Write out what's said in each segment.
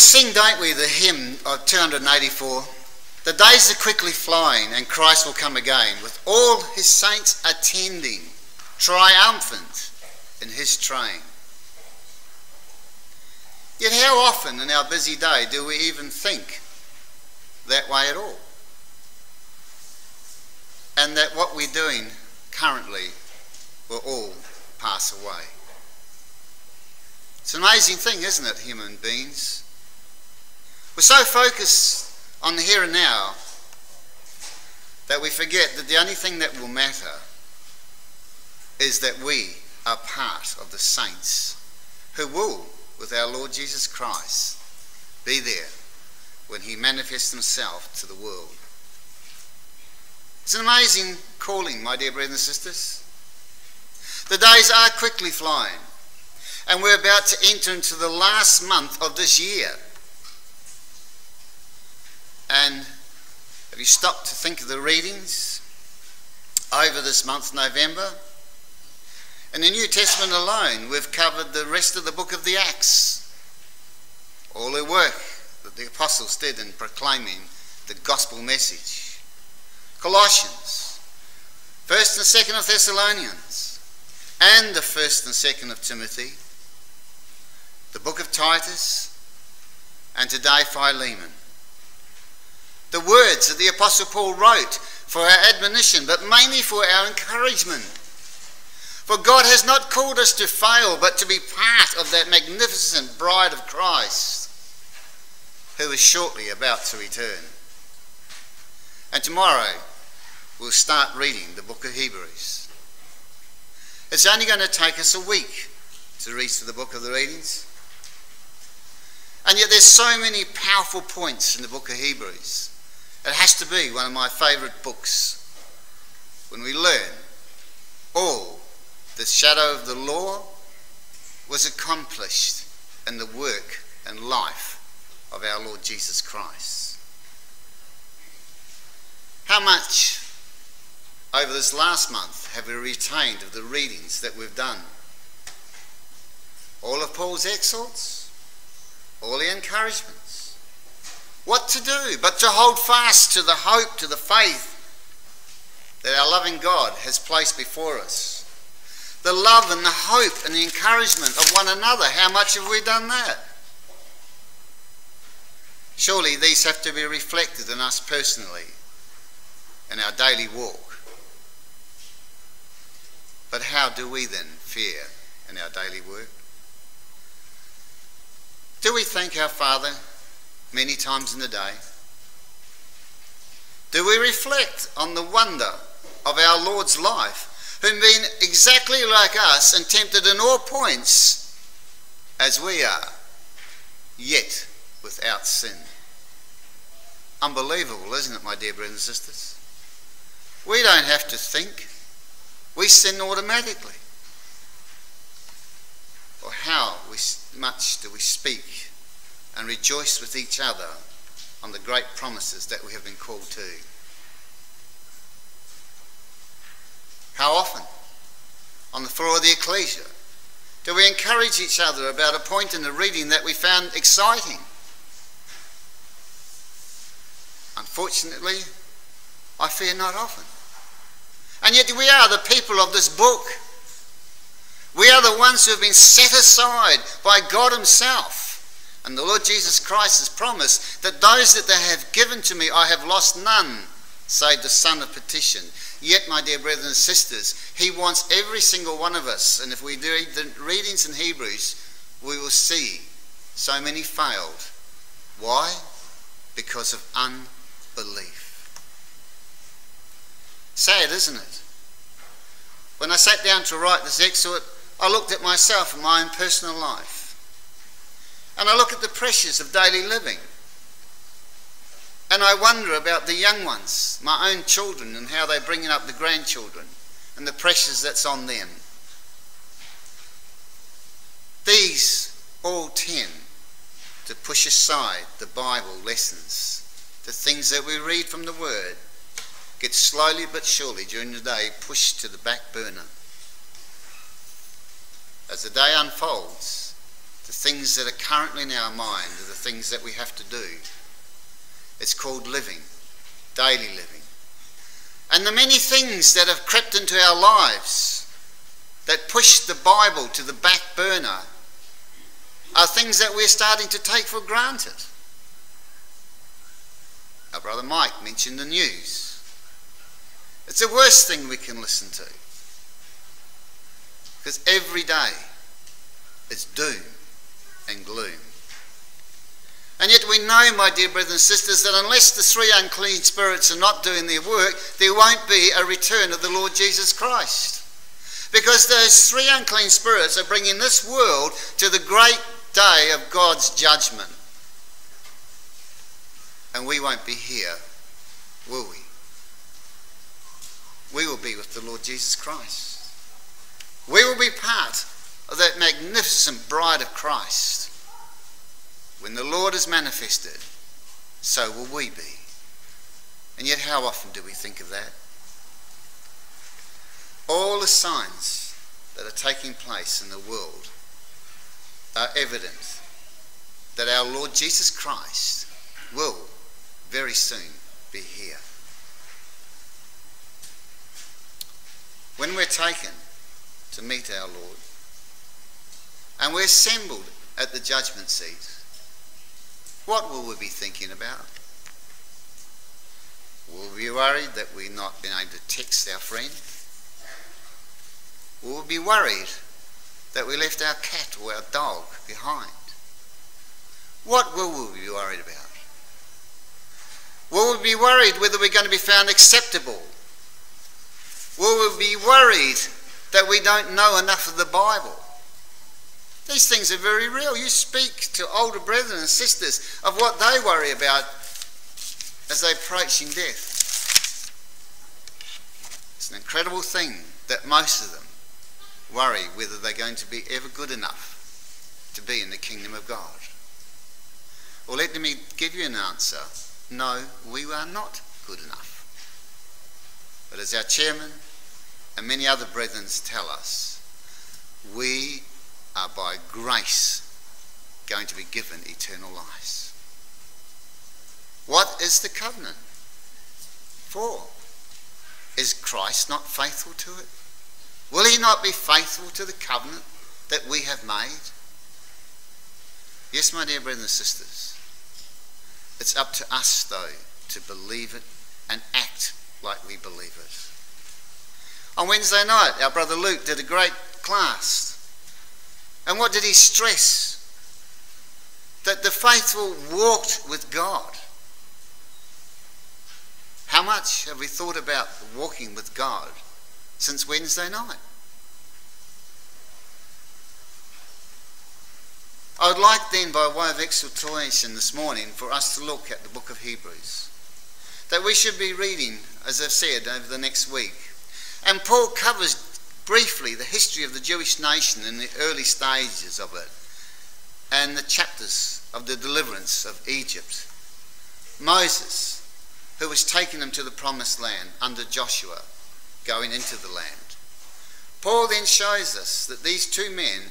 sing, don't we, the hymn of 284? The days are quickly flying and Christ will come again with all his saints attending, triumphant in his train. Yet, how often in our busy day do we even think that way at all? And that what we're doing currently will all pass away. It's an amazing thing, isn't it, human beings? We're so focused on the here and now that we forget that the only thing that will matter is that we are part of the saints who will, with our Lord Jesus Christ, be there when he manifests himself to the world. It's an amazing calling, my dear brothers and sisters. The days are quickly flying, and we're about to enter into the last month of this year. And have you stopped to think of the readings over this month, November? In the New Testament alone, we've covered the rest of the book of the Acts. All the work that the apostles did in proclaiming the gospel message. Colossians, 1st and 2nd of Thessalonians, and the 1st and 2nd of Timothy, the book of Titus, and today Philemon the words that the Apostle Paul wrote for our admonition, but mainly for our encouragement. For God has not called us to fail, but to be part of that magnificent bride of Christ, who is shortly about to return. And tomorrow, we'll start reading the book of Hebrews. It's only going to take us a week to read through the book of the readings. And yet there's so many powerful points in the book of Hebrews. It has to be one of my favourite books. When we learn all the shadow of the law was accomplished in the work and life of our Lord Jesus Christ. How much over this last month have we retained of the readings that we've done? All of Paul's exhorts, all the encouragements, what to do but to hold fast to the hope, to the faith that our loving God has placed before us. The love and the hope and the encouragement of one another. How much have we done that? Surely these have to be reflected in us personally in our daily walk. But how do we then fare in our daily work? Do we thank our Father many times in the day? Do we reflect on the wonder of our Lord's life, who been exactly like us and tempted in all points as we are, yet without sin? Unbelievable, isn't it, my dear brothers and sisters? We don't have to think. We sin automatically. Or how much do we speak and rejoice with each other on the great promises that we have been called to. How often, on the floor of the ecclesia, do we encourage each other about a point in the reading that we found exciting? Unfortunately, I fear not often. And yet we are the people of this book. We are the ones who have been set aside by God Himself and the Lord Jesus Christ has promised that those that they have given to me I have lost none, save the son of perdition. Yet, my dear brothers and sisters, he wants every single one of us. And if we read the readings in Hebrews, we will see so many failed. Why? Because of unbelief. Sad, isn't it? When I sat down to write this excerpt, I looked at myself and my own personal life. And I look at the pressures of daily living. And I wonder about the young ones, my own children, and how they're bringing up the grandchildren and the pressures that's on them. These all tend to push aside the Bible lessons, the things that we read from the Word, get slowly but surely during the day pushed to the back burner. As the day unfolds, things that are currently in our mind are the things that we have to do. It's called living, daily living. And the many things that have crept into our lives that push the Bible to the back burner are things that we're starting to take for granted. Our brother Mike mentioned the news. It's the worst thing we can listen to. Because every day it's doom and gloom. And yet we know, my dear brothers and sisters, that unless the three unclean spirits are not doing their work, there won't be a return of the Lord Jesus Christ. Because those three unclean spirits are bringing this world to the great day of God's judgment. And we won't be here, will we? We will be with the Lord Jesus Christ. We will be part of that magnificent bride of Christ. When the Lord is manifested, so will we be. And yet, how often do we think of that? All the signs that are taking place in the world are evident that our Lord Jesus Christ will very soon be here. When we're taken to meet our Lord and we're assembled at the judgment seat, what will we be thinking about? Will we be worried that we're not been able to text our friend? Will we be worried that we left our cat or our dog behind? What will we be worried about? Will we be worried whether we're going to be found acceptable? Will we be worried that we don't know enough of the Bible? These things are very real. You speak to older brethren and sisters of what they worry about as they're approaching death. It's an incredible thing that most of them worry whether they're going to be ever good enough to be in the kingdom of God. Well, let me give you an answer. No, we are not good enough. But as our chairman and many other brethren tell us, we are by grace going to be given eternal life. What is the covenant for? Is Christ not faithful to it? Will he not be faithful to the covenant that we have made? Yes, my dear brothers and sisters. It's up to us, though, to believe it and act like we believe it. On Wednesday night, our brother Luke did a great class. And what did he stress? That the faithful walked with God. How much have we thought about walking with God since Wednesday night? I would like then, by way of exhortation this morning, for us to look at the book of Hebrews. That we should be reading, as I've said, over the next week. And Paul covers briefly the history of the Jewish nation in the early stages of it and the chapters of the deliverance of Egypt. Moses, who was taking them to the promised land under Joshua, going into the land. Paul then shows us that these two men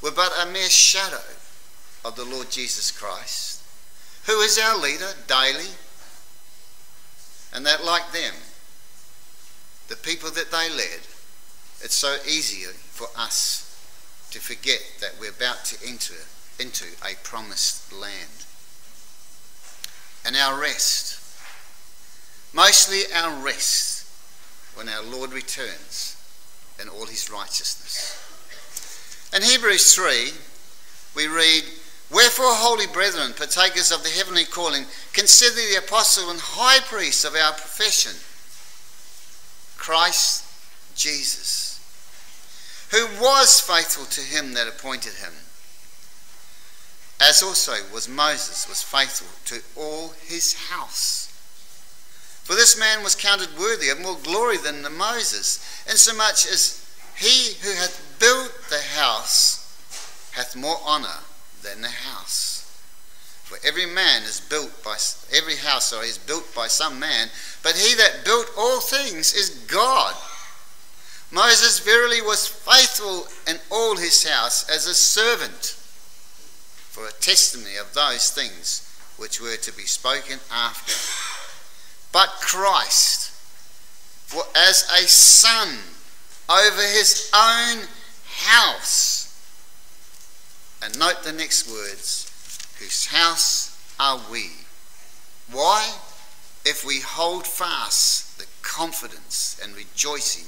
were but a mere shadow of the Lord Jesus Christ, who is our leader daily, and that, like them, the people that they led, it's so easy for us to forget that we're about to enter into a promised land. And our rest, mostly our rest, when our Lord returns in all his righteousness. In Hebrews 3, we read, Wherefore, holy brethren, partakers of the heavenly calling, consider the apostle and high priest of our profession, Christ Jesus, who was faithful to him that appointed him, as also was Moses was faithful to all his house. For this man was counted worthy of more glory than the Moses, insomuch as he who hath built the house hath more honour than the house. For every man is built by every house, sorry, is built by some man, but he that built all things is God. Moses verily was faithful in all his house as a servant for a testimony of those things which were to be spoken after. But Christ, for as a son over his own house, and note the next words, whose house are we? Why? If we hold fast the confidence and rejoicing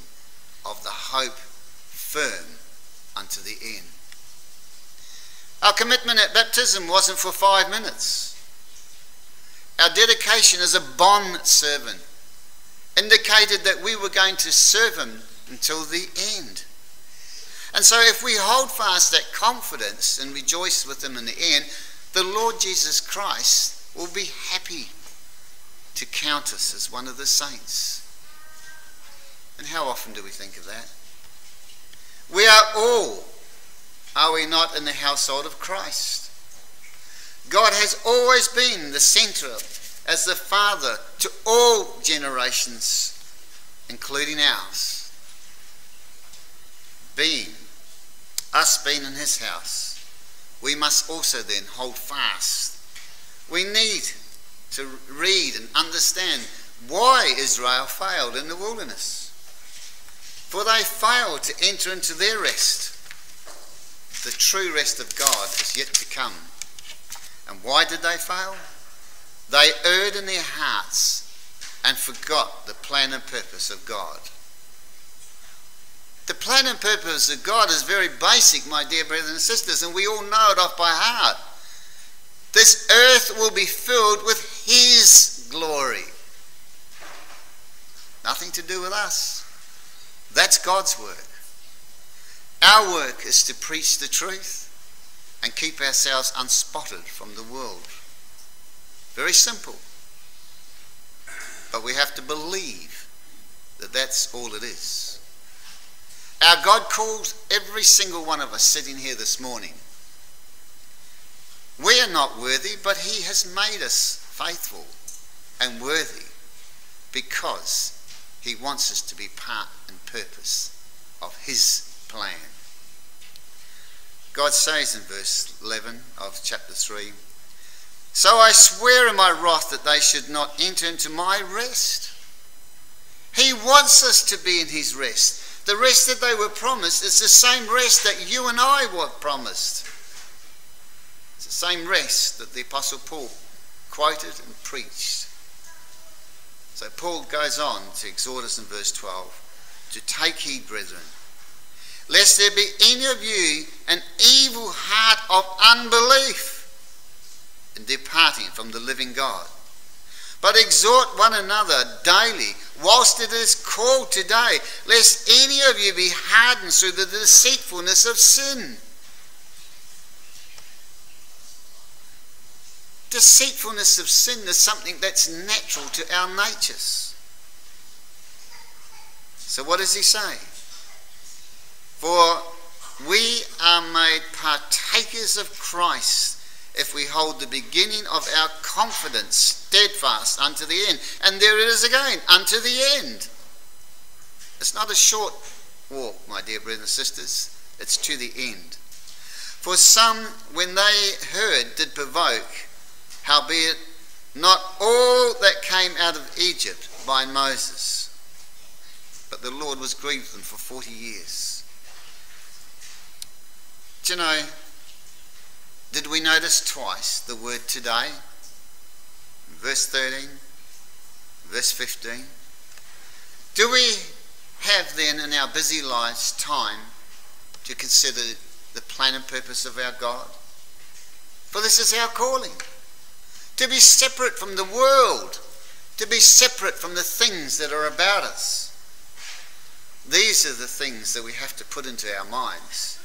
of the hope firm unto the end. Our commitment at baptism wasn't for five minutes. Our dedication as a bond servant indicated that we were going to serve him until the end. And so, if we hold fast that confidence and rejoice with him in the end, the Lord Jesus Christ will be happy to count us as one of the saints. And how often do we think of that? We are all, are we not, in the household of Christ? God has always been the centre as the Father to all generations, including ours. Being, us being in his house, we must also then hold fast. We need to read and understand why Israel failed in the wilderness. For they failed to enter into their rest. The true rest of God is yet to come. And why did they fail? They erred in their hearts and forgot the plan and purpose of God. The plan and purpose of God is very basic, my dear brothers and sisters, and we all know it off by heart. This earth will be filled with His glory. Nothing to do with us. That's God's work. Our work is to preach the truth and keep ourselves unspotted from the world. Very simple. But we have to believe that that's all it is. Our God calls every single one of us sitting here this morning. We are not worthy, but He has made us faithful and worthy because He wants us to be part and purpose of His plan. God says in verse 11 of chapter 3 so I swear in my wrath that they should not enter into my rest. He wants us to be in his rest. The rest that they were promised is the same rest that you and I were promised. It's the same rest that the Apostle Paul quoted and preached. So Paul goes on to exhort us in verse 12 to take heed, brethren, lest there be any of you an evil heart of unbelief in departing from the living God. But exhort one another daily, whilst it is called today, lest any of you be hardened through the deceitfulness of sin. Deceitfulness of sin is something that's natural to our natures. So, what does he say? For we are made partakers of Christ if we hold the beginning of our confidence steadfast unto the end. And there it is again, unto the end. It's not a short walk, my dear brothers and sisters, it's to the end. For some, when they heard, did provoke, howbeit not all that came out of Egypt by Moses. But the Lord was grieved them for 40 years. Do you know, did we notice twice the word today? Verse 13, verse 15. Do we have then in our busy lives time to consider the plan and purpose of our God? For this is our calling to be separate from the world, to be separate from the things that are about us. These are the things that we have to put into our minds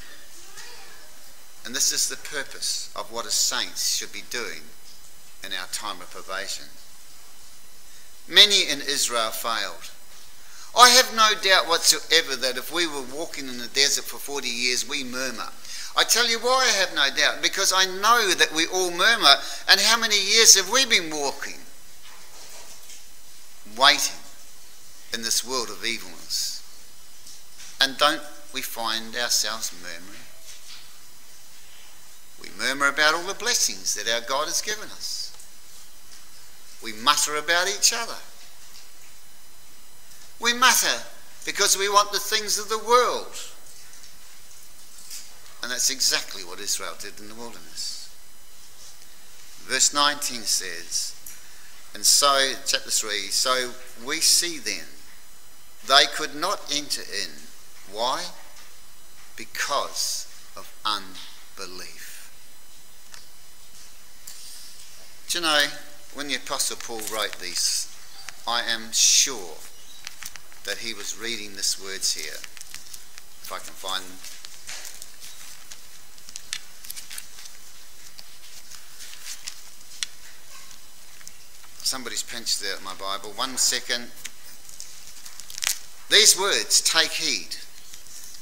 and this is the purpose of what a saint should be doing in our time of probation. Many in Israel failed. I have no doubt whatsoever that if we were walking in the desert for 40 years, we murmur. I tell you why I have no doubt, because I know that we all murmur. And how many years have we been walking? Waiting in this world of evilness. And don't we find ourselves murmuring? We murmur about all the blessings that our God has given us. We mutter about each other. We matter because we want the things of the world. And that's exactly what Israel did in the wilderness. Verse 19 says, and so, chapter 3, so we see then, they could not enter in. Why? Because of unbelief. Do you know, when the Apostle Paul wrote these, I am sure that he was reading these words here. If I can find them. Somebody's pinched out my Bible. One second. These words, take heed.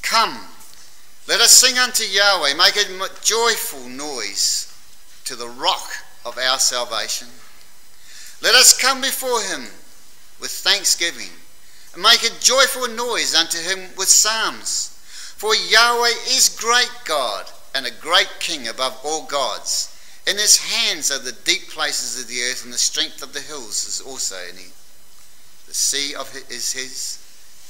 Come, let us sing unto Yahweh, make a joyful noise to the rock of our salvation. Let us come before him with thanksgiving make a joyful noise unto him with psalms. For Yahweh is great God and a great King above all gods. In his hands are the deep places of the earth, and the strength of the hills is also in him. The sea of it is his.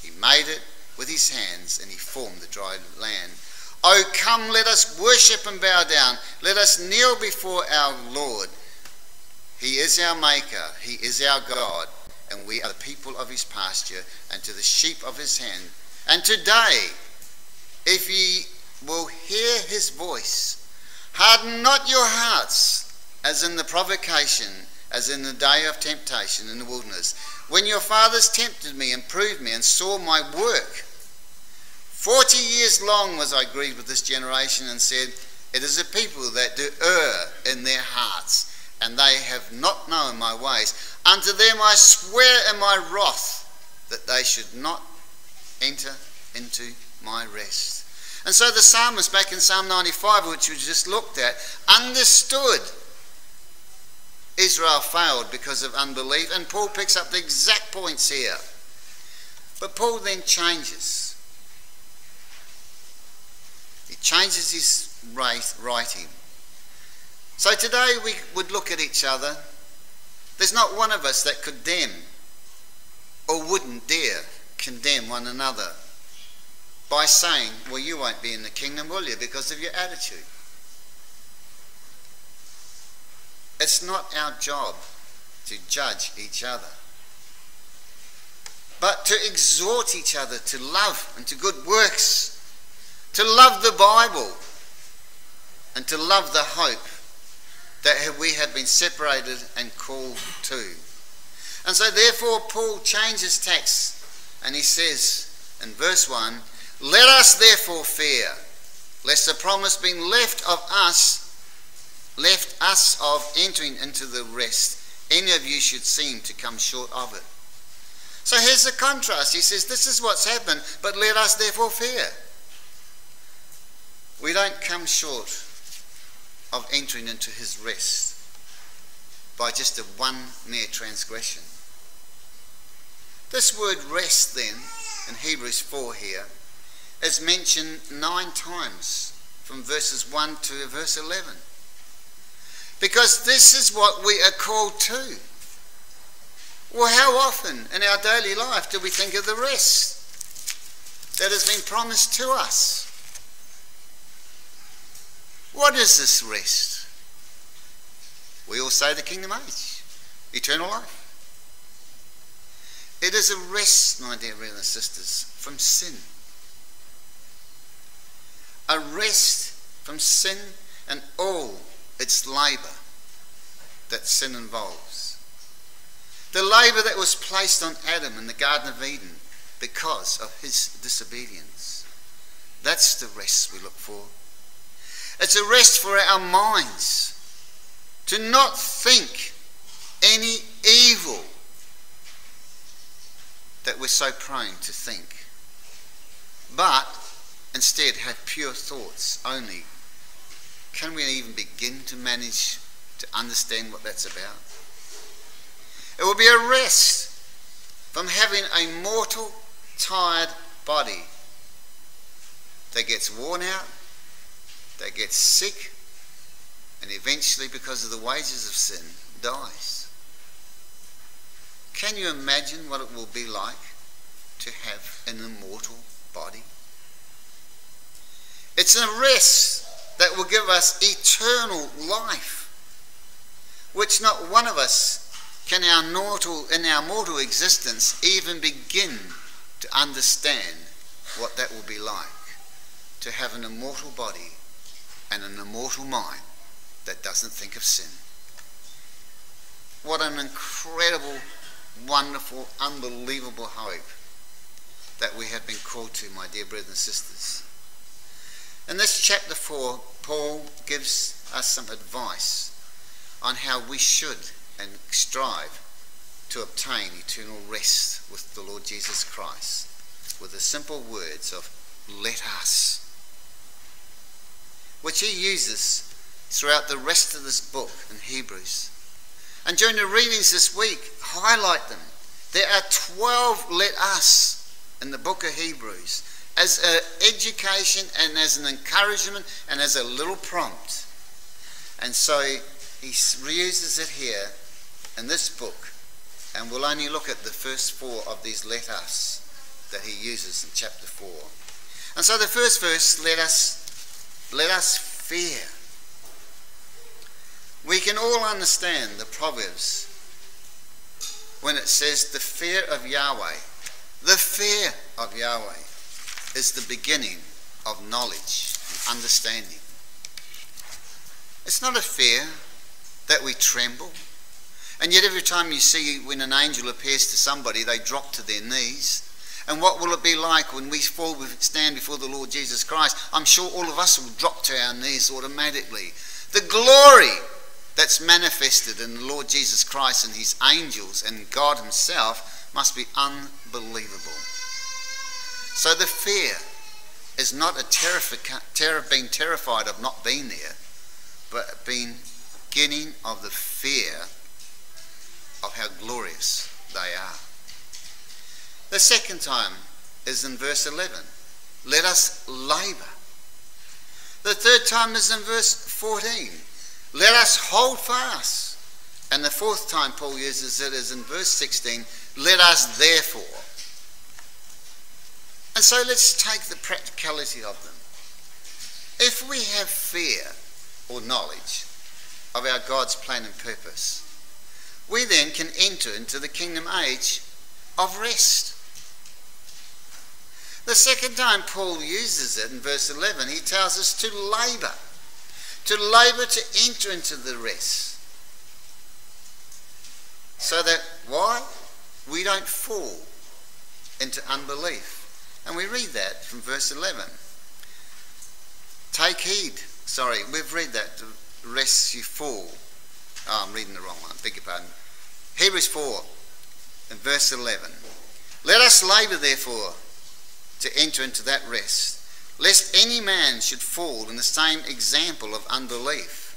He made it with his hands, and he formed the dry land. O come, let us worship and bow down. Let us kneel before our Lord. He is our Maker, He is our God, and we are the people of His pasture, and to the sheep of His hand. And today, if ye will hear His voice, Harden not your hearts, as in the provocation, as in the day of temptation in the wilderness, when your fathers tempted me and proved me and saw my work. Forty years long was I grieved with this generation and said, It is a people that do err in their hearts, and they have not known my ways. Unto them I swear in my wrath that they should not enter into my rest. And so the psalmist, back in Psalm 95, which we just looked at, understood Israel failed because of unbelief. And Paul picks up the exact points here. But Paul then changes. He changes his writing. So today we would look at each other. There's not one of us that could condemn or wouldn't dare condemn one another by saying, Well, you won't be in the kingdom, will you, because of your attitude. It's not our job to judge each other, but to exhort each other to love and to good works, to love the Bible, and to love the hope that we have been separated and called to. And so, therefore, Paul changes text and he says in verse 1 let us therefore fear, lest the promise being left of us, left us of entering into the rest, any of you should seem to come short of it. So here's the contrast. He says, This is what's happened, but let us therefore fear. We don't come short of entering into his rest by just a one mere transgression. This word rest, then, in Hebrews 4 here, is mentioned nine times from verses 1 to verse 11. Because this is what we are called to. Well, how often in our daily life do we think of the rest that has been promised to us? What is this rest? We all say the kingdom age, eternal life. It is a rest, my dear brothers and sisters, from sin a rest from sin and all its labour that sin involves. The labour that was placed on Adam in the Garden of Eden because of his disobedience. That's the rest we look for. It's a rest for our minds to not think any evil that we're so prone to think, but instead have pure thoughts only, can we even begin to manage to understand what that's about? It will be a rest from having a mortal, tired body that gets worn out, that gets sick, and eventually, because of the wages of sin, dies. Can you imagine what it will be like to have an immortal body? It's a rest that will give us eternal life, which not one of us can our mortal, in our mortal existence even begin to understand what that will be like to have an immortal body and an immortal mind that doesn't think of sin. What an incredible, wonderful, unbelievable hope that we have been called to, my dear brothers and sisters. In this chapter 4, Paul gives us some advice on how we should and strive to obtain eternal rest with the Lord Jesus Christ with the simple words of let us, which he uses throughout the rest of this book in Hebrews. And during the readings this week, highlight them. There are 12 let us in the book of Hebrews as an education and as an encouragement and as a little prompt. And so he reuses it here in this book, and we'll only look at the first four of these let us that he uses in chapter 4. And so the first verse, let us, let us fear. We can all understand the Proverbs when it says the fear of Yahweh. The fear of Yahweh is the beginning of knowledge and understanding. It's not a fear that we tremble. And yet, every time you see when an angel appears to somebody, they drop to their knees. And what will it be like when we fall, stand before the Lord Jesus Christ? I'm sure all of us will drop to our knees automatically. The glory that's manifested in the Lord Jesus Christ and his angels and God himself must be unbelievable. So the fear is not a terror ter- being terrified of not being there, but being beginning of the fear of how glorious they are. Second time is in verse 11. Let us labour. The third time is in verse 14. Let us hold fast. And the fourth time Paul uses it is in verse 16. Let us therefore. And so let's take the practicality of them. If we have fear or knowledge of our God's plan and purpose, we then can enter into the kingdom age of rest. The second time Paul uses it in verse 11, he tells us to labour. To labour to enter into the rest. So that, why? We don't fall into unbelief. And we read that from verse 11. Take heed. Sorry, we've read that. Rest you fall. Oh, I'm reading the wrong one. Beg your pardon. Hebrews 4 and verse 11. Let us labour, therefore, to enter into that rest, lest any man should fall in the same example of unbelief.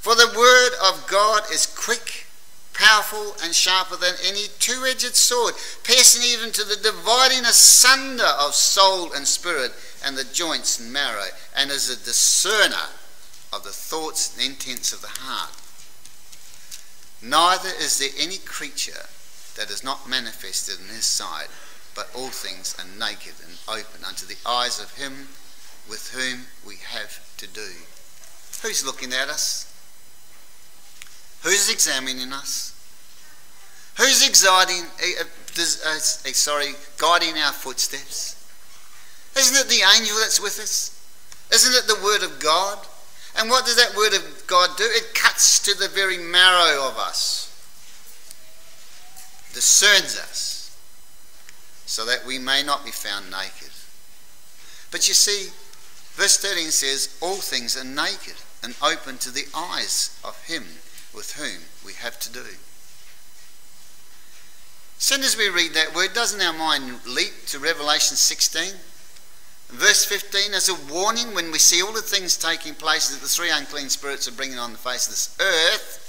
For the word of God is quick, powerful, and sharper than any two edged sword, piercing even to the dividing asunder of soul and spirit, and the joints and marrow, and is a discerner of the thoughts and intents of the heart. Neither is there any creature that is not manifested in his sight, but all things are naked and open unto the eyes of him with whom we have to do. Who's looking at us? Who's examining us? Who's exciting, uh, uh, sorry, guiding our footsteps? Isn't it the angel that's with us? Isn't it the word of God? And what does that word of God do? It cuts to the very marrow of us, discerns us, so that we may not be found naked. But you see, verse 13 says, All things are naked and open to the eyes of him with whom we have to do. As soon as we read that word, doesn't our mind leap to Revelation 16? Verse 15 as a warning when we see all the things taking place that the three unclean spirits are bringing on the face of this earth,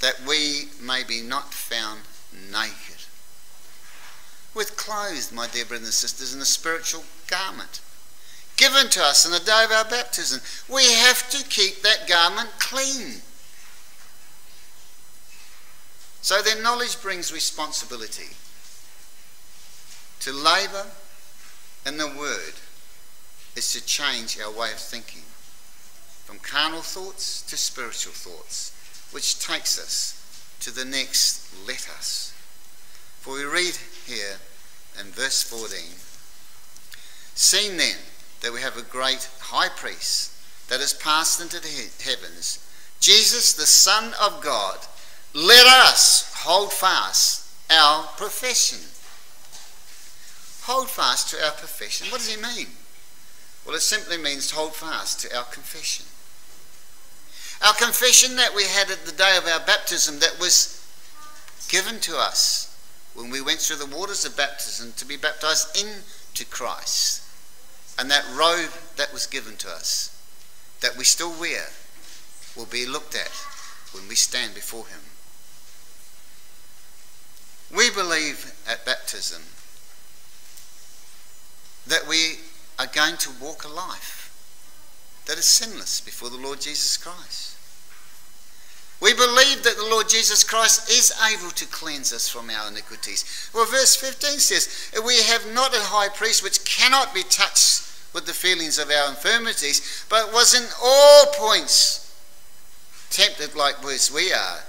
that we may be not found naked. With clothes, my dear brothers and sisters, in a spiritual garment. given to us on the day of our baptism. We have to keep that garment clean. So then, knowledge brings responsibility to labour in the Word is to change our way of thinking from carnal thoughts to spiritual thoughts, which takes us to the next let us. For we read here in verse 14 Seeing then that we have a great high priest that has passed into the heavens, Jesus, the Son of God, let us hold fast our profession. Hold fast to our profession. What does he mean? Well, it simply means to hold fast to our confession. Our confession that we had at the day of our baptism that was given to us when we went through the waters of baptism to be baptized into Christ. And that robe that was given to us, that we still wear, will be looked at when we stand before Him. We believe at baptism that we are going to walk a life that is sinless before the Lord Jesus Christ. We believe that the Lord Jesus Christ is able to cleanse us from our iniquities. Well, verse 15 says, We have not a high priest which cannot be touched with the feelings of our infirmities, but was in all points tempted like we are,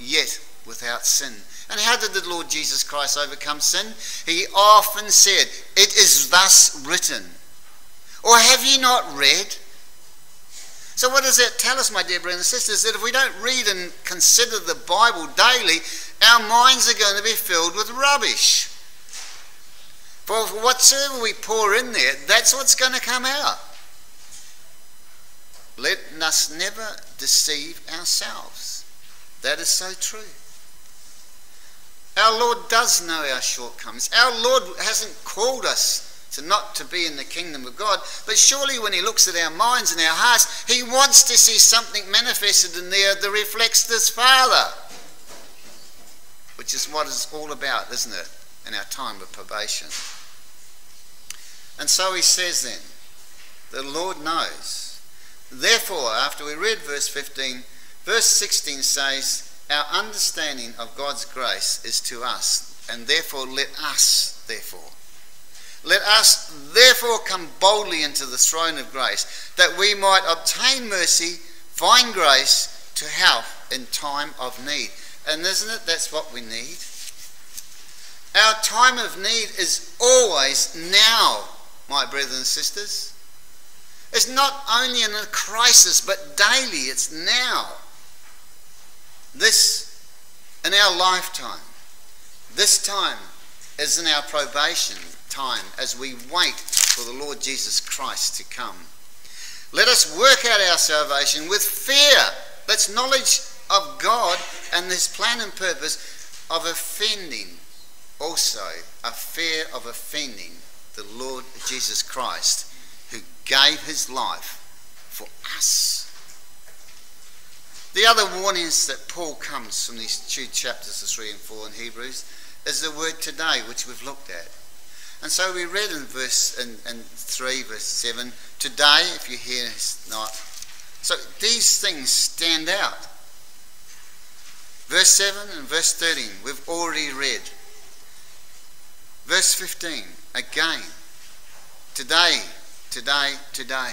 yet without sin. And how did the Lord Jesus Christ overcome sin? He often said, It is thus written. Or have ye not read? So, what does that tell us, my dear brothers and sisters? That if we don't read and consider the Bible daily, our minds are going to be filled with rubbish. For whatsoever we pour in there, that's what's going to come out. Let us never deceive ourselves. That is so true. Our Lord does know our shortcomings. Our Lord hasn't called us to not to be in the kingdom of God, but surely when he looks at our minds and our hearts, he wants to see something manifested in there that reflects this Father. Which is what it's all about, isn't it, in our time of probation. And so he says then, the Lord knows. Therefore, after we read verse 15, verse 16 says, our understanding of God's grace is to us, and therefore let us, therefore, let us therefore come boldly into the throne of grace, that we might obtain mercy, find grace to help in time of need. And isn't it that's what we need? Our time of need is always now, my brothers and sisters. It's not only in a crisis, but daily, it's now. This, in our lifetime, this time is in our probation time as we wait for the Lord Jesus Christ to come. Let us work out our salvation with fear. That's knowledge of God and His plan and purpose of offending, also a fear of offending the Lord Jesus Christ, who gave His life for us. The other warnings that Paul comes from these two chapters, the 3 and 4 in Hebrews, is the word today, which we've looked at. And so we read in verse in, in 3, verse 7, today, if you hear not. So these things stand out. Verse 7 and verse 13, we've already read. Verse 15, again, today, today, today.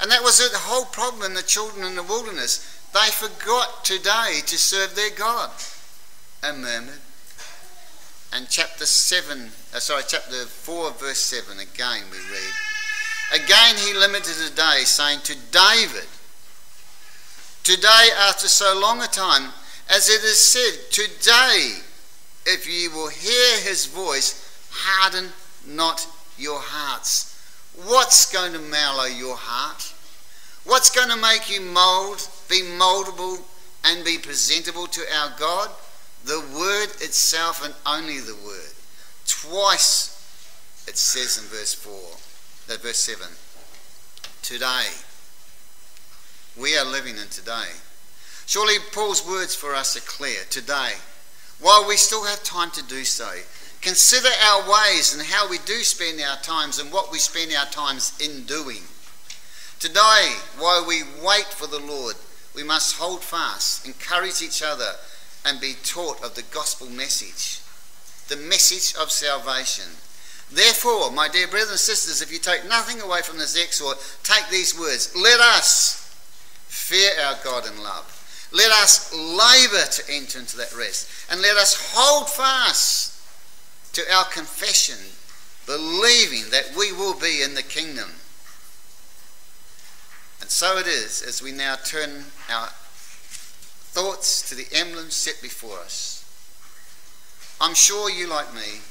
And that was the whole problem in the children in the wilderness. They forgot today to serve their God and murmured. And chapter 7, uh, sorry, chapter 4, verse 7, again we read. Again he limited a day, saying to David, Today, after so long a time, as it is said, Today, if ye will hear his voice, harden not your hearts. What's going to mellow your heart? What's going to make you mold, be moldable, and be presentable to our God? The Word itself and only the Word. Twice it says in verse 4, that verse 7, today. We are living in today. Surely Paul's words for us are clear. Today. While we still have time to do so, Consider our ways and how we do spend our times and what we spend our times in doing. Today, while we wait for the Lord, we must hold fast, encourage each other, and be taught of the gospel message, the message of salvation. Therefore, my dear brothers and sisters, if you take nothing away from this exhort, take these words Let us fear our God and love. Let us labour to enter into that rest. And let us hold fast to our confession, believing that we will be in the kingdom. And so it is as we now turn our thoughts to the emblems set before us. I'm sure you, like me,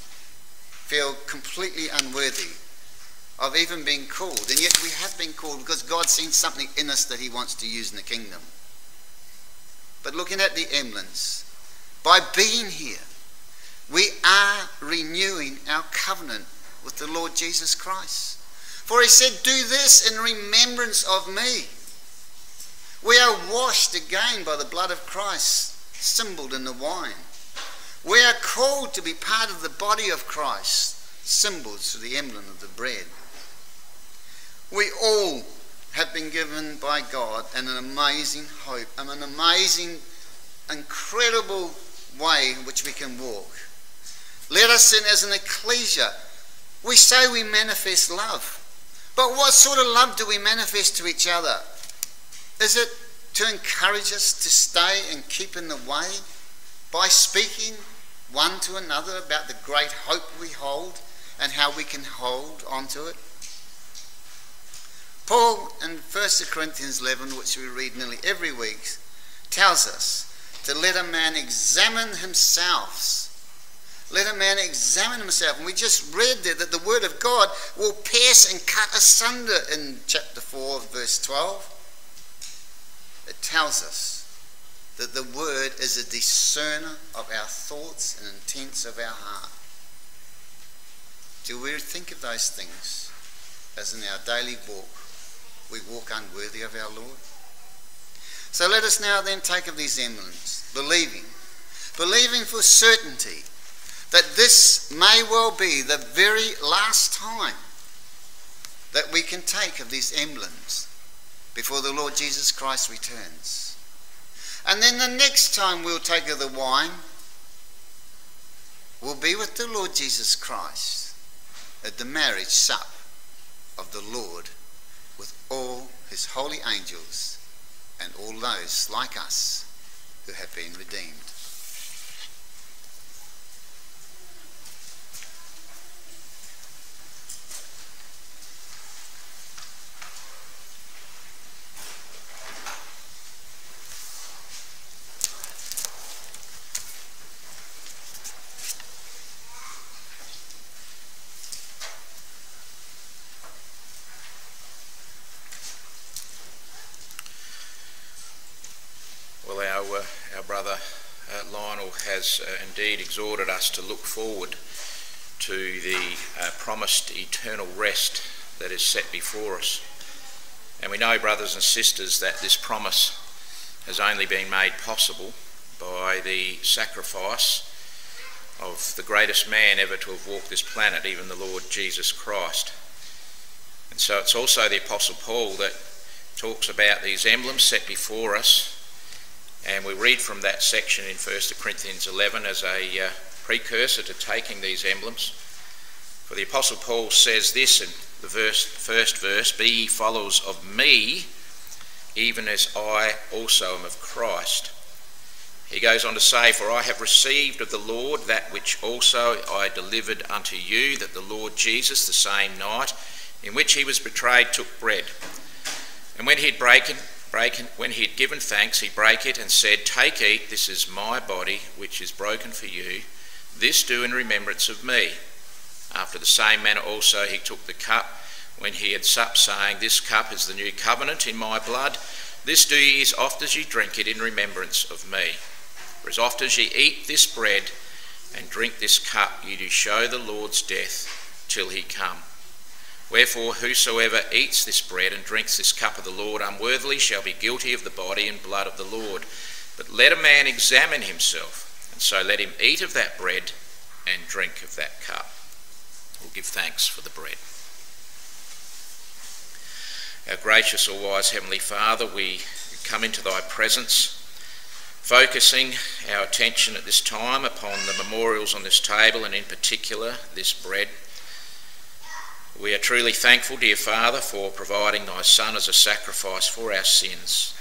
feel completely unworthy of even being called. And yet we have been called because God's seen something in us that He wants to use in the kingdom. But looking at the emblems, by being here, we are renewing our covenant with the Lord Jesus Christ. For he said, Do this in remembrance of me. We are washed again by the blood of Christ, symboled in the wine. We are called to be part of the body of Christ, symboled through the emblem of the bread. We all have been given by God an amazing hope and an amazing, incredible way in which we can walk. Let us then, as an ecclesia, we say we manifest love. But what sort of love do we manifest to each other? Is it to encourage us to stay and keep in the way by speaking one to another about the great hope we hold and how we can hold on to it? Paul in 1 Corinthians 11, which we read nearly every week, tells us to let a man examine himself let a man examine himself. And we just read there that the word of God will pierce and cut asunder in chapter 4, verse 12. It tells us that the word is a discerner of our thoughts and intents of our heart. Do we think of those things as in our daily walk we walk unworthy of our Lord? So let us now then take of these emblems, believing, believing for certainty that this may well be the very last time that we can take of these emblems before the Lord Jesus Christ returns. And then the next time we'll take of the wine we'll be with the Lord Jesus Christ at the marriage sup of the Lord with all his holy angels and all those like us who have been redeemed. Has uh, indeed exhorted us to look forward to the uh, promised eternal rest that is set before us. And we know, brothers and sisters, that this promise has only been made possible by the sacrifice of the greatest man ever to have walked this planet, even the Lord Jesus Christ. And so it's also the Apostle Paul that talks about these emblems set before us and we read from that section in 1 Corinthians 11 as a uh, precursor to taking these emblems. For the Apostle Paul says this in the verse, first verse Be ye followers of me, even as I also am of Christ. He goes on to say, For I have received of the Lord that which also I delivered unto you, that the Lord Jesus, the same night in which he was betrayed, took bread. And when he had broken, when he had given thanks, he brake it and said, Take, eat, this is my body, which is broken for you. This do in remembrance of me. After the same manner also he took the cup when he had supped, saying, This cup is the new covenant in my blood. This do ye as oft as ye drink it in remembrance of me. For as oft as ye eat this bread and drink this cup, ye do show the Lord's death till he come. Wherefore, whosoever eats this bread and drinks this cup of the Lord unworthily shall be guilty of the body and blood of the Lord. But let a man examine himself, and so let him eat of that bread and drink of that cup. We'll give thanks for the bread. Our gracious, all wise Heavenly Father, we come into thy presence, focusing our attention at this time upon the memorials on this table and, in particular, this bread. We are truly thankful, dear Father, for providing thy Son as a sacrifice for our sins.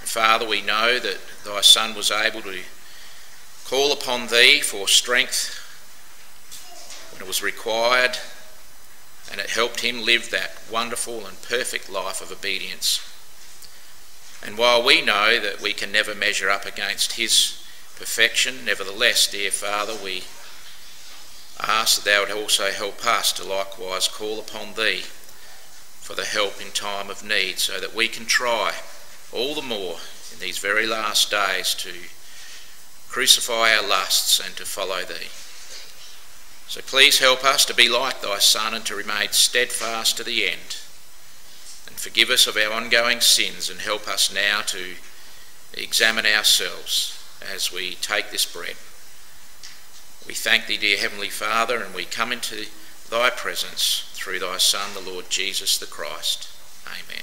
And Father, we know that thy Son was able to call upon thee for strength when it was required and it helped him live that wonderful and perfect life of obedience. And while we know that we can never measure up against his perfection, nevertheless, dear Father, we ask that thou would also help us to likewise call upon thee for the help in time of need, so that we can try all the more in these very last days to crucify our lusts and to follow thee. So please help us to be like thy Son and to remain steadfast to the end. And forgive us of our ongoing sins and help us now to examine ourselves as we take this bread. We thank thee, dear Heavenly Father, and we come into thy presence through thy Son, the Lord Jesus the Christ. Amen.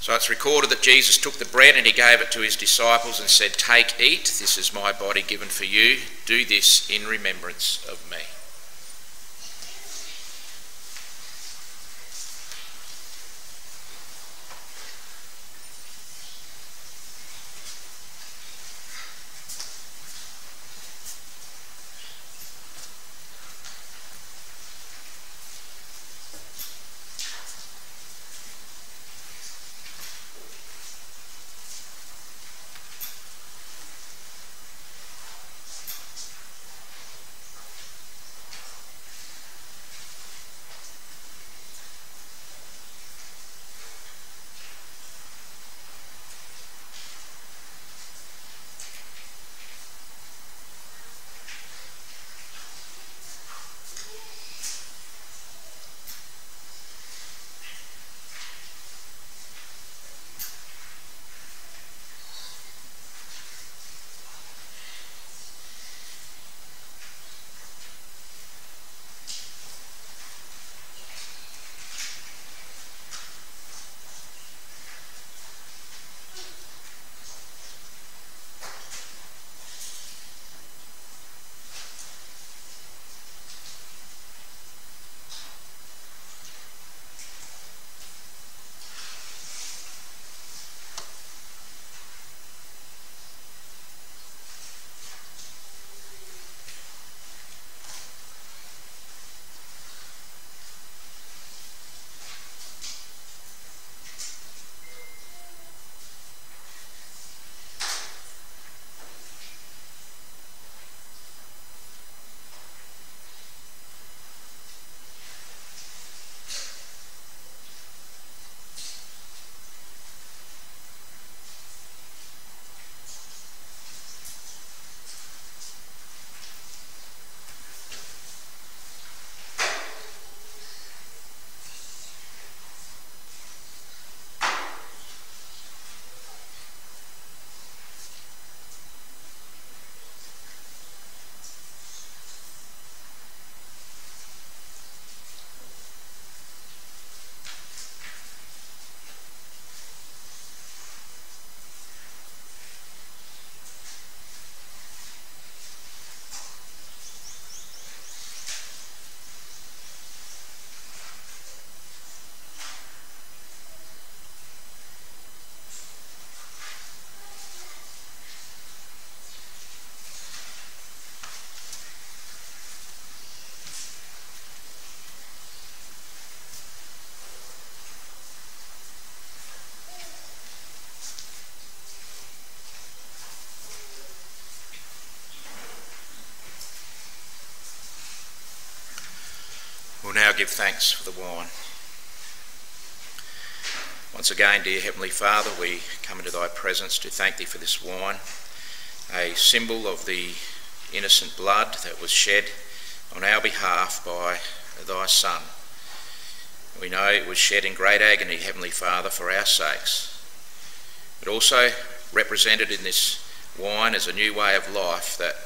So it's recorded that Jesus took the bread and he gave it to his disciples and said, Take, eat, this is my body given for you. Do this in remembrance of me. Give thanks for the wine. Once again, dear Heavenly Father, we come into thy presence to thank thee for this wine, a symbol of the innocent blood that was shed on our behalf by thy Son. We know it was shed in great agony, Heavenly Father, for our sakes. But also represented in this wine as a new way of life that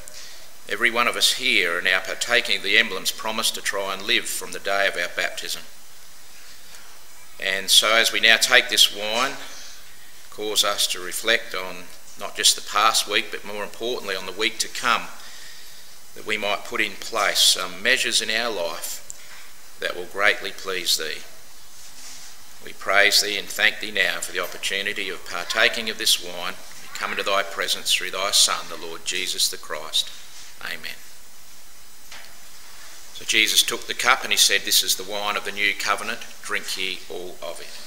Every one of us here are now partaking of the emblems promised to try and live from the day of our baptism. And so, as we now take this wine, cause us to reflect on not just the past week, but more importantly on the week to come, that we might put in place some measures in our life that will greatly please Thee. We praise Thee and thank Thee now for the opportunity of partaking of this wine. We come into Thy presence through Thy Son, the Lord Jesus the Christ. Amen. So Jesus took the cup and he said, This is the wine of the new covenant. Drink ye all of it.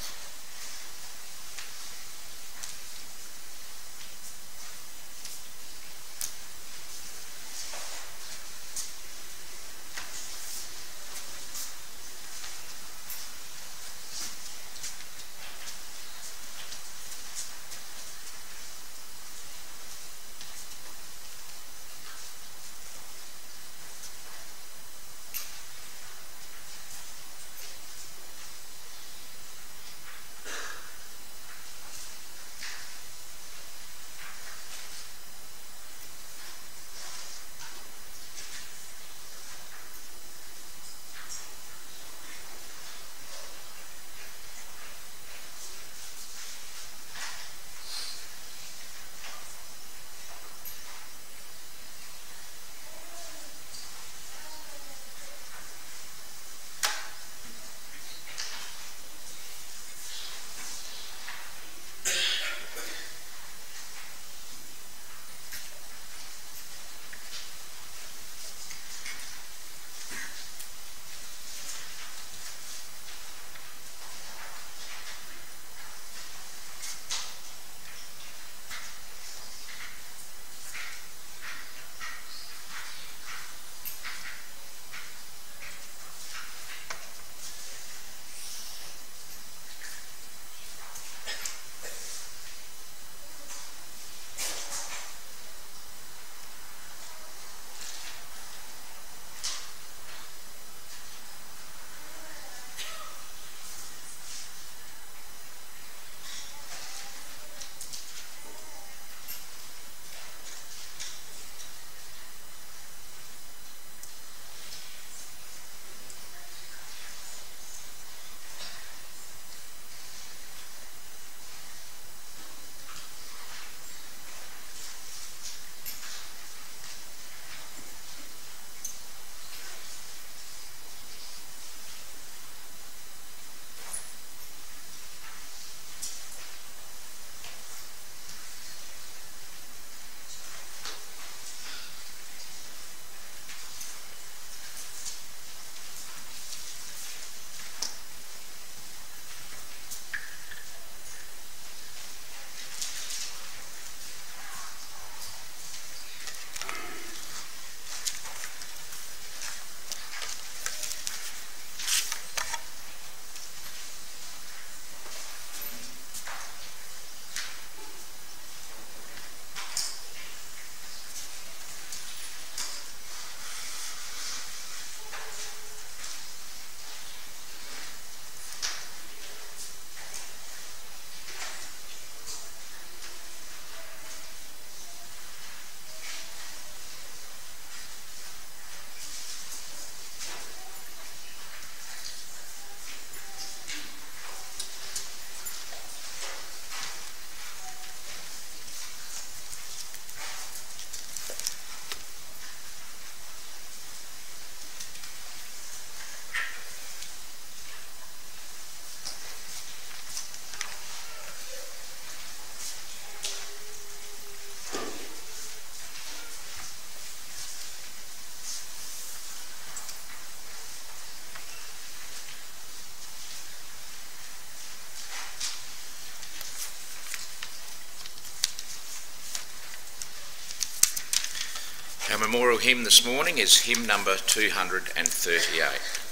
Memorial hymn this morning is hymn number 238.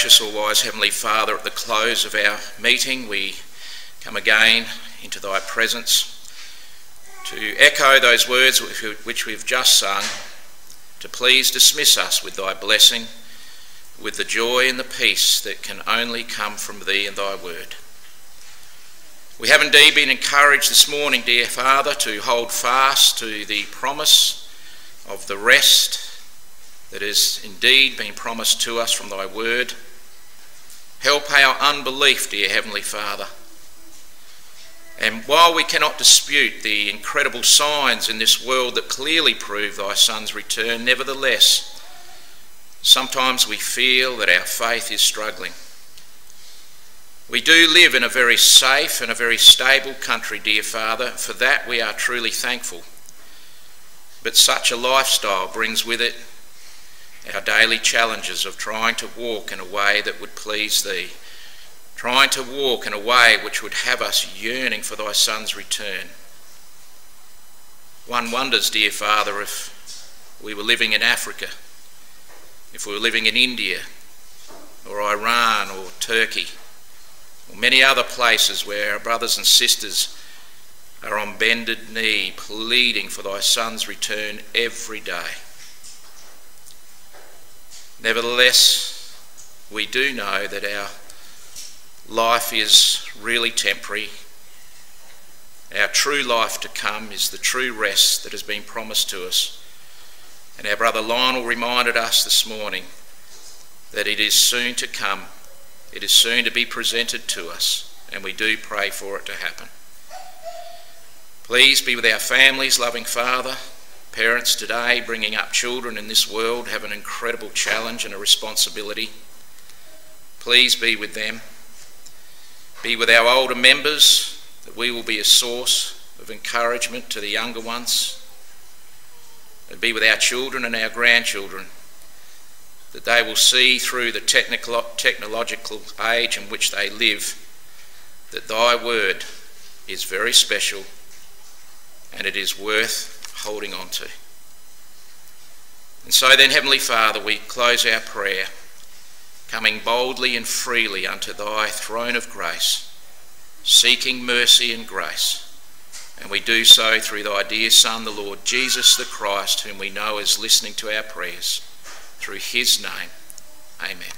Gracious, all wise Heavenly Father, at the close of our meeting, we come again into thy presence to echo those words which we've just sung, to please dismiss us with thy blessing, with the joy and the peace that can only come from thee and thy word. We have indeed been encouraged this morning, dear Father, to hold fast to the promise of the rest that has indeed been promised to us from thy word. Help our unbelief, dear Heavenly Father. And while we cannot dispute the incredible signs in this world that clearly prove thy Son's return, nevertheless, sometimes we feel that our faith is struggling. We do live in a very safe and a very stable country, dear Father. For that we are truly thankful. But such a lifestyle brings with it our daily challenges of trying to walk in a way that would please Thee, trying to walk in a way which would have us yearning for Thy Son's return. One wonders, dear Father, if we were living in Africa, if we were living in India, or Iran, or Turkey, or many other places where our brothers and sisters are on bended knee pleading for Thy Son's return every day. Nevertheless, we do know that our life is really temporary. Our true life to come is the true rest that has been promised to us. And our brother Lionel reminded us this morning that it is soon to come, it is soon to be presented to us, and we do pray for it to happen. Please be with our families, loving Father. Parents today bringing up children in this world have an incredible challenge and a responsibility. Please be with them. Be with our older members, that we will be a source of encouragement to the younger ones. And be with our children and our grandchildren, that they will see through the technical, technological age in which they live that thy word is very special and it is worth holding on to. And so then, Heavenly Father, we close our prayer, coming boldly and freely unto thy throne of grace, seeking mercy and grace. And we do so through thy dear Son, the Lord Jesus the Christ, whom we know is listening to our prayers. Through his name, amen.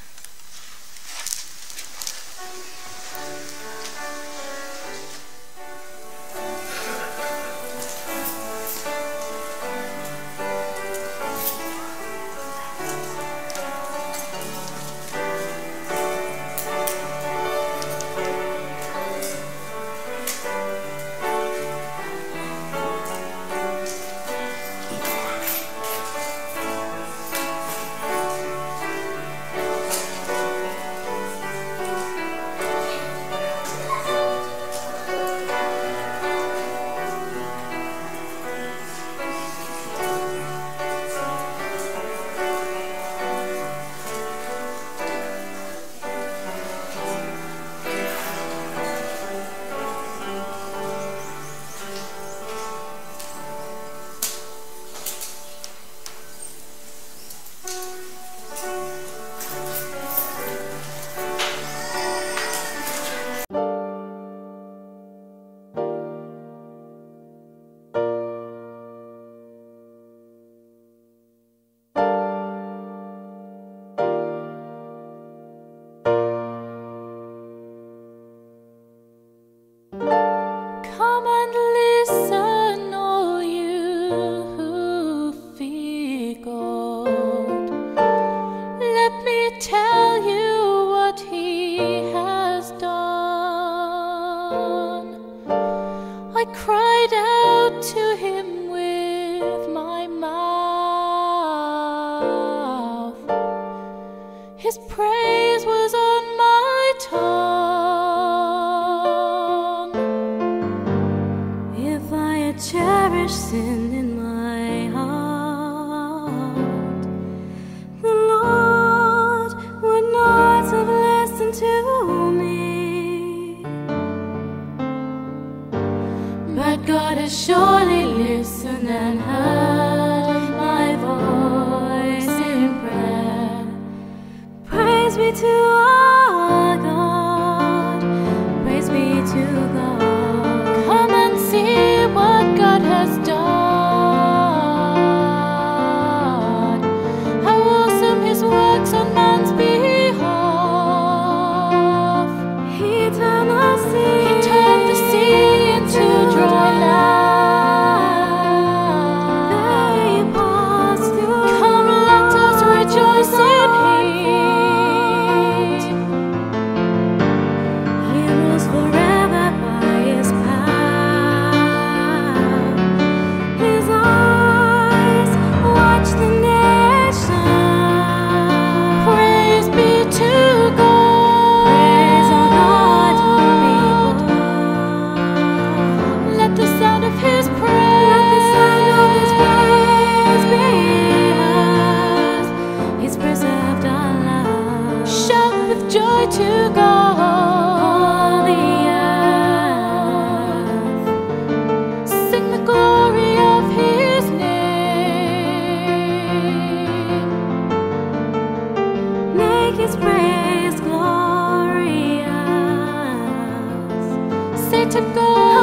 To His praise glorious. Say to God,